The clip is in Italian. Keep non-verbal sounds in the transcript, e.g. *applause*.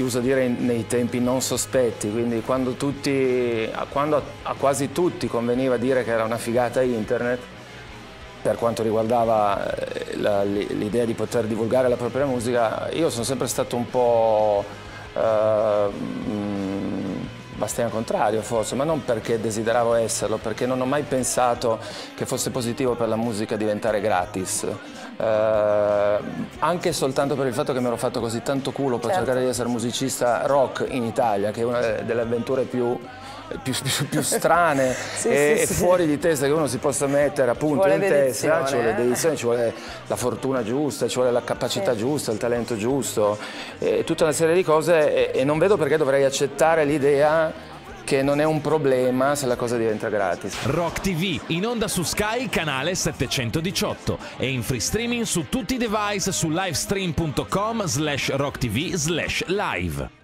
si usa dire nei tempi non sospetti, quindi quando, tutti, quando a, quasi tutti conveniva dire che era una figata internet, per quanto riguardava eh, l'idea di poter divulgare la propria musica, io sono sempre stato un po' eh, bastian contrario forse, ma non perché desideravo esserlo, perché non ho mai pensato che fosse positivo per la musica diventare gratis. Eh, anche soltanto per il fatto che mi ero fatto così tanto culo per certo. cercare di essere musicista rock in Italia, che è una delle avventure più più, più, più strane *laughs* sì, e, sì, fuori di testa che uno si possa mettere appunto in testa, ci vuole dedizione, ci vuole la fortuna giusta, ci vuole la capacità giusta, il talento giusto, e tutta una serie di cose e, e non vedo perché dovrei accettare l'idea che non è un problema se la cosa diventa gratis. Rock TV, in onda su Sky, canale 718 e in free streaming su tutti i device su livestream.com slash rocktv slash live.